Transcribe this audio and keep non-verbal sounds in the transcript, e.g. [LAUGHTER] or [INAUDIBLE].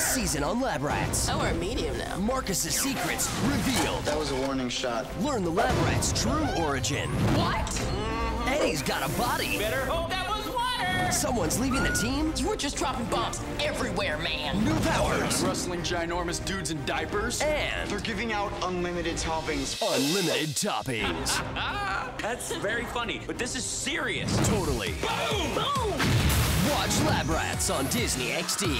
This season on Lab Rats, Oh, we're medium now. Marcus's secrets revealed. That was a warning shot. Learn the Lab Rat's true origin. What? Eddy's got a body. Better hope that was water. Someone's leaving the team. You were just dropping bombs everywhere, man. New powers. Rustling ginormous dudes in diapers? And They're giving out unlimited toppings. unlimited toppings. [LAUGHS] That's very funny, but this is serious. Totally. Boom! Watch Lab Rats on Disney XD.